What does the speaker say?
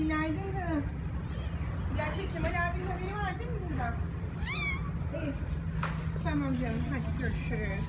Günaydın canım. Gerçi Kemal abinin haberi var değil mi buradan? Evet. Tamam canım hadi görüşürüz.